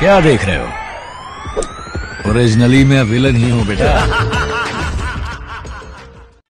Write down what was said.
क्या देख रहे हो? ओरिजिनली मैं विलन ही हूँ बेटा।